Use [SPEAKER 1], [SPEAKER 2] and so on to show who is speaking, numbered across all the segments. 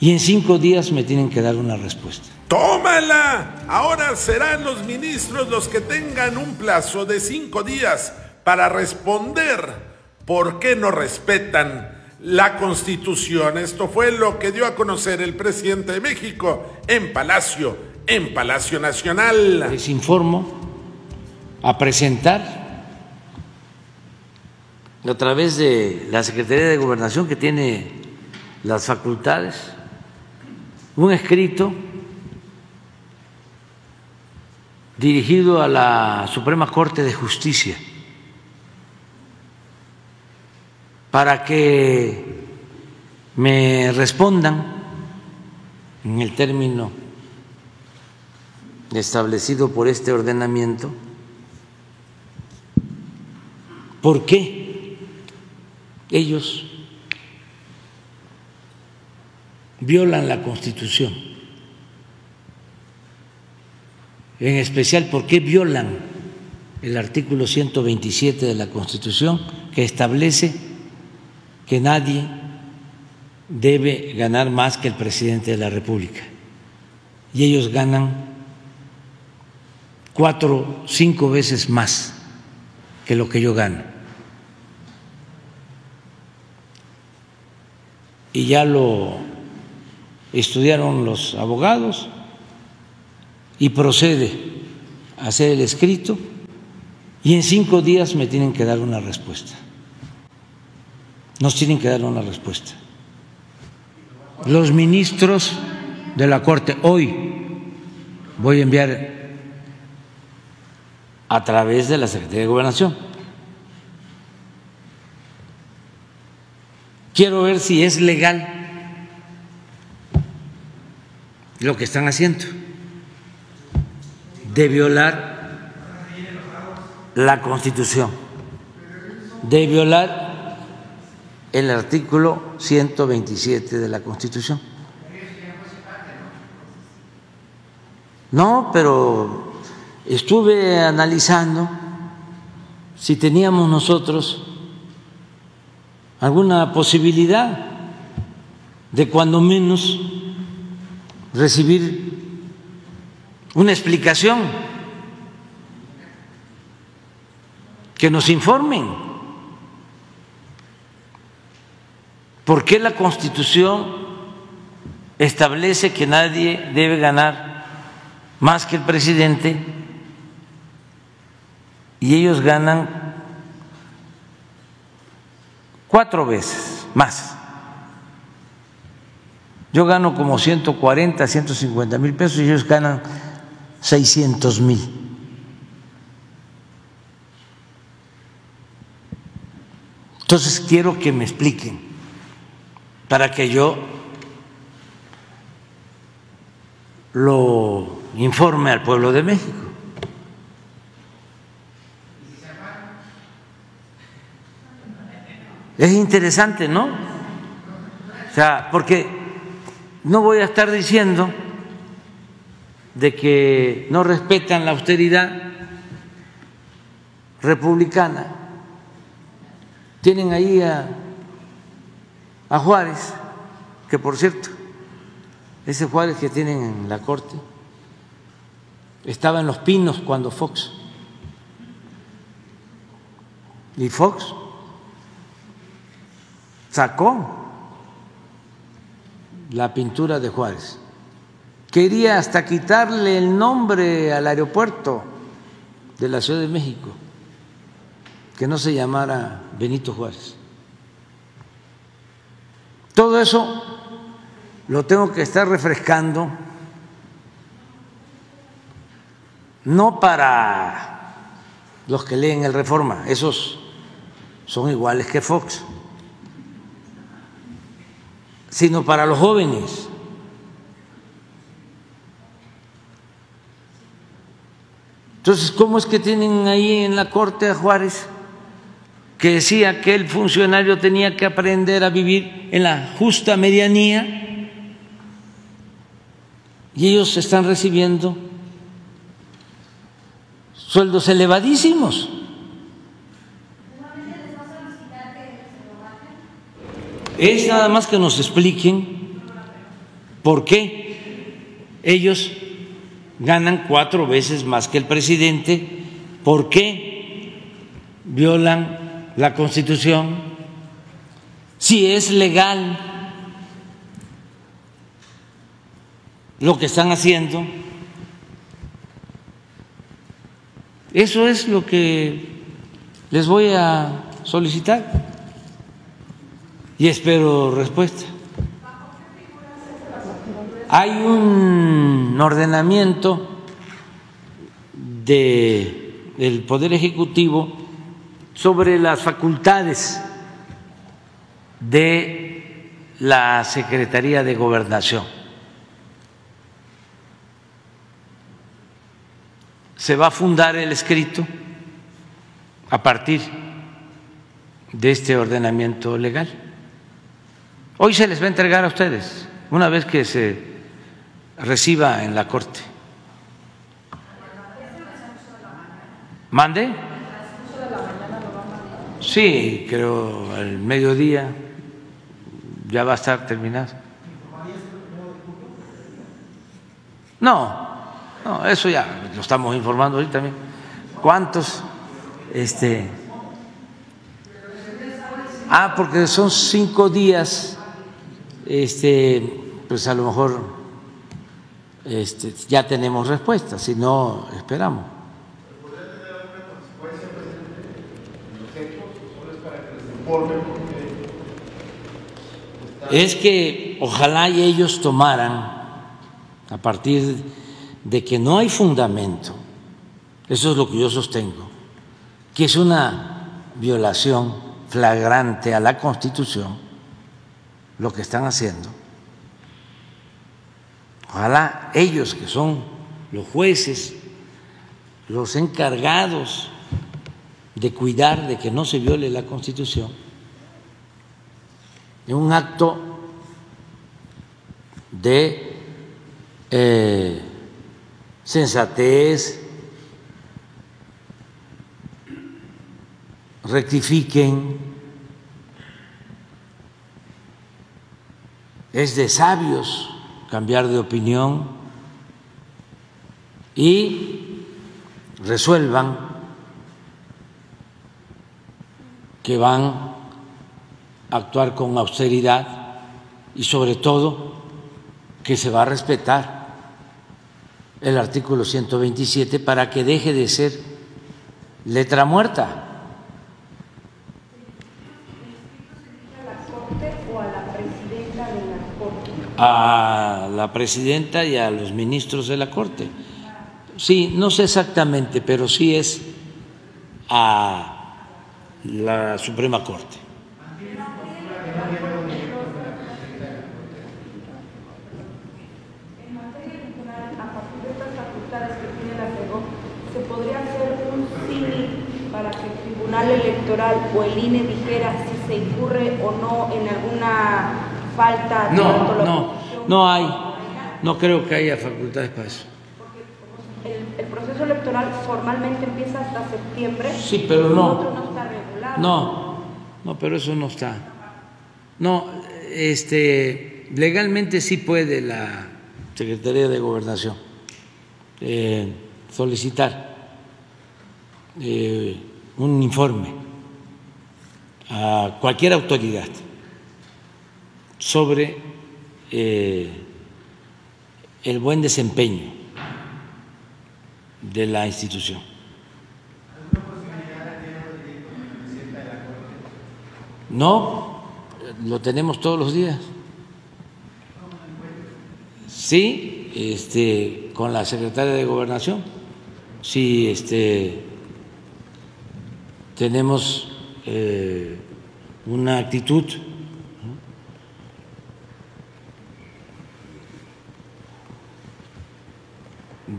[SPEAKER 1] y en cinco días me tienen que dar una respuesta.
[SPEAKER 2] ¡Tómala! Ahora serán los ministros los que tengan un plazo de cinco días para responder por qué no respetan la Constitución. Esto fue lo que dio a conocer el presidente de México en Palacio, en Palacio Nacional.
[SPEAKER 1] Les informo a presentar a través de la Secretaría de Gobernación que tiene las facultades un escrito dirigido a la Suprema Corte de Justicia para que me respondan en el término establecido por este ordenamiento, ¿por qué ellos violan la Constitución? En especial, ¿por qué violan el artículo 127 de la Constitución que establece que nadie debe ganar más que el presidente de la República. Y ellos ganan cuatro, cinco veces más que lo que yo gano. Y ya lo estudiaron los abogados y procede a hacer el escrito y en cinco días me tienen que dar una respuesta nos tienen que dar una respuesta. Los ministros de la Corte, hoy voy a enviar a través de la Secretaría de Gobernación. Quiero ver si es legal lo que están haciendo de violar la Constitución, de violar el artículo 127 de la Constitución. No, pero estuve analizando si teníamos nosotros alguna posibilidad de cuando menos recibir una explicación, que nos informen ¿Por qué la Constitución establece que nadie debe ganar más que el presidente y ellos ganan cuatro veces más? Yo gano como 140, 150 mil pesos y ellos ganan 600 mil. Entonces quiero que me expliquen para que yo lo informe al pueblo de México. Es interesante, ¿no? O sea, porque no voy a estar diciendo de que no respetan la austeridad republicana. Tienen ahí a a Juárez, que por cierto, ese Juárez que tienen en la corte estaba en los pinos cuando Fox. Y Fox sacó la pintura de Juárez. Quería hasta quitarle el nombre al aeropuerto de la Ciudad de México, que no se llamara Benito Juárez. Todo eso lo tengo que estar refrescando, no para los que leen el Reforma, esos son iguales que Fox, sino para los jóvenes. Entonces, ¿cómo es que tienen ahí en la Corte a Juárez? que decía que el funcionario tenía que aprender a vivir en la justa medianía y ellos están recibiendo sueldos elevadísimos. Es nada más que nos expliquen ¿Por qué ellos ganan cuatro veces más que el presidente? ¿Por qué violan la Constitución? Si es legal lo que están haciendo, eso es lo que les voy a solicitar y espero respuesta. Hay un ordenamiento de, del Poder Ejecutivo sobre las facultades de la Secretaría de Gobernación. Se va a fundar el escrito a partir de este ordenamiento legal. Hoy se les va a entregar a ustedes, una vez que se reciba en la Corte. ¿Mande? Sí, creo al mediodía ya va a estar terminado. No, no, eso ya lo estamos informando ahorita también. ¿Cuántos? Este. Ah, porque son cinco días. Este, pues a lo mejor este, ya tenemos respuesta, si no, esperamos. Es que ojalá y ellos tomaran, a partir de que no hay fundamento, eso es lo que yo sostengo, que es una violación flagrante a la Constitución lo que están haciendo. Ojalá ellos que son los jueces, los encargados de cuidar de que no se viole la Constitución, en un acto de eh, sensatez, rectifiquen, es de sabios cambiar de opinión y resuelvan que van a actuar con austeridad y sobre todo que se va a respetar el artículo 127 para que deje de ser letra muerta. A la presidenta y a los ministros de la Corte. Sí, no sé exactamente, pero sí es a la Suprema Corte.
[SPEAKER 3] ¿Se podría hacer un símil para que el Tribunal Electoral o el INE dijera si se incurre o no en alguna falta
[SPEAKER 1] No, no, no hay, no creo que haya facultades para eso.
[SPEAKER 3] El, el proceso electoral formalmente empieza hasta septiembre.
[SPEAKER 1] Sí, pero no.
[SPEAKER 3] No está regulado.
[SPEAKER 1] No, no, pero eso no está. No, este, legalmente sí puede la Secretaría de Gobernación eh, solicitar eh, un informe a cualquier autoridad sobre eh, el buen desempeño de la institución. No, lo tenemos todos los días. Sí, este, con la secretaria de Gobernación, sí, este, tenemos eh, una actitud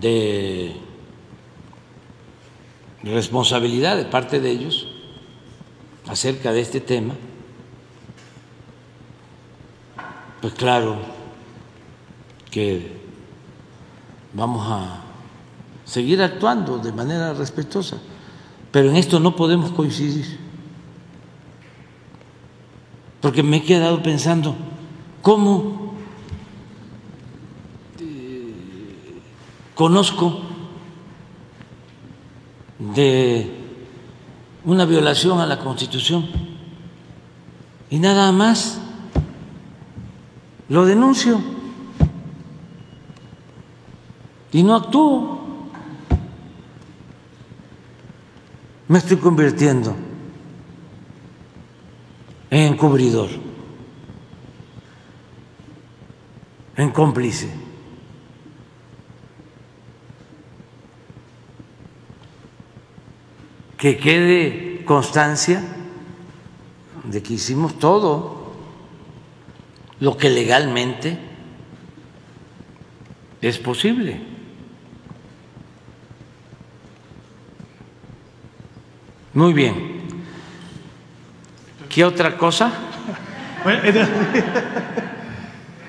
[SPEAKER 1] de responsabilidad de parte de ellos acerca de este tema, pues claro que vamos a seguir actuando de manera respetuosa, pero en esto no podemos coincidir, porque me he quedado pensando, ¿cómo conozco de una violación a la Constitución y nada más lo denuncio y no actúo. Me estoy convirtiendo en encubridor, en cómplice. Que quede constancia de que hicimos todo lo que legalmente es posible. Muy bien. ¿Qué otra cosa?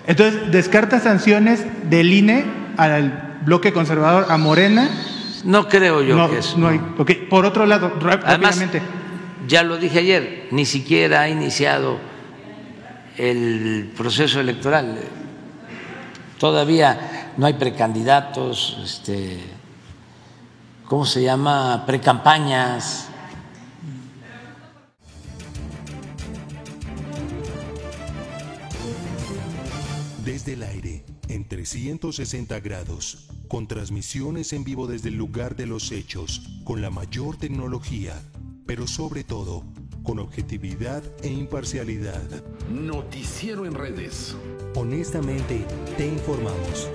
[SPEAKER 4] entonces, descarta sanciones del INE al bloque conservador, a Morena.
[SPEAKER 1] No creo yo que eso.
[SPEAKER 4] No hay, Por otro lado, rápidamente.
[SPEAKER 1] ya lo dije ayer, ni siquiera ha iniciado el proceso electoral. Todavía no hay precandidatos, este, ¿cómo se llama? Precampañas
[SPEAKER 5] Desde el aire, en 360 grados, con transmisiones en vivo desde el lugar de los hechos, con la mayor tecnología, pero sobre todo, con objetividad e imparcialidad.
[SPEAKER 6] Noticiero en redes.
[SPEAKER 5] Honestamente, te informamos.